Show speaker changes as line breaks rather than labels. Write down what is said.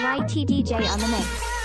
YTDJ on the mix.